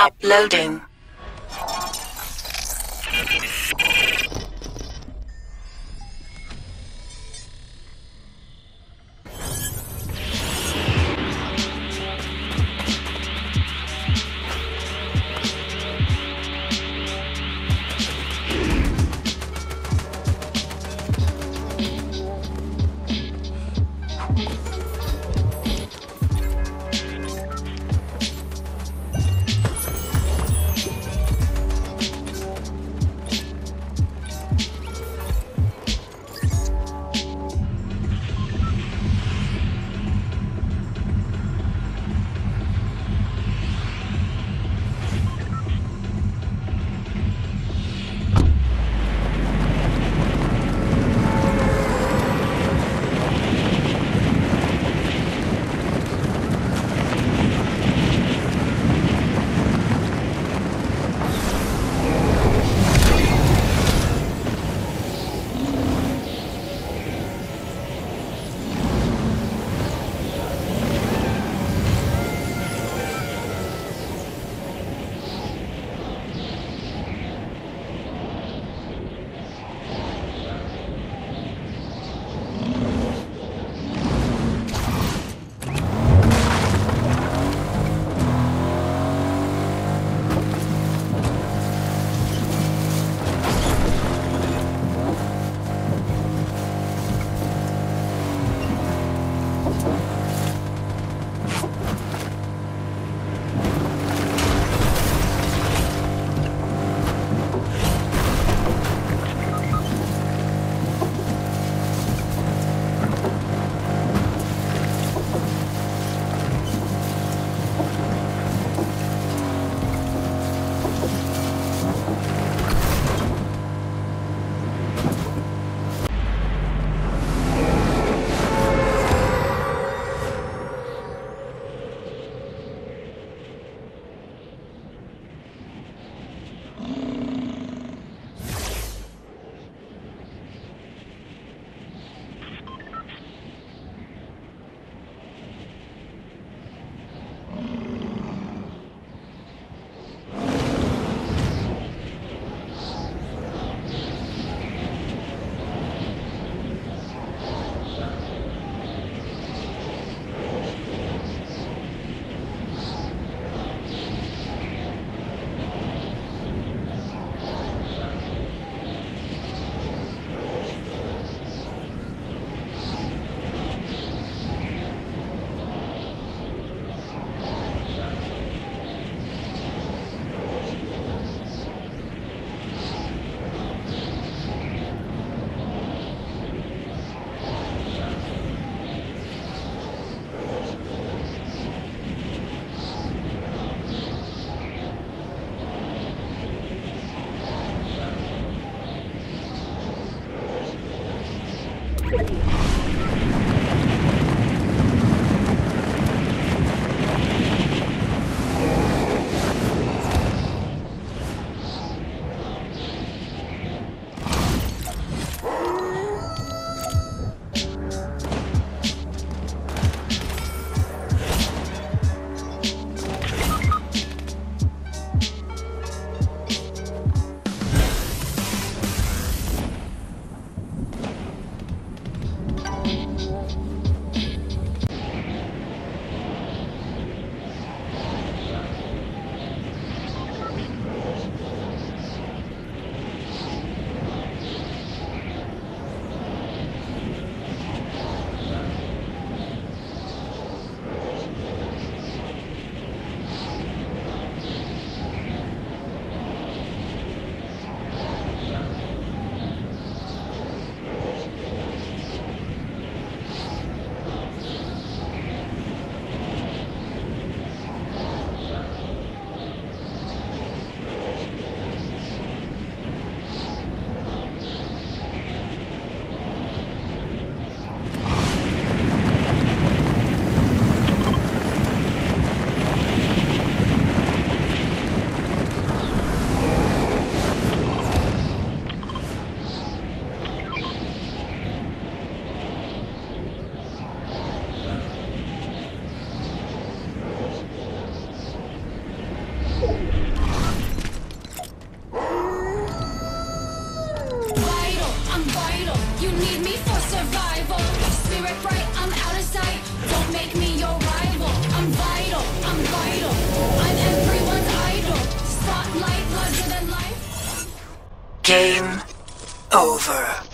Uploading. Game over.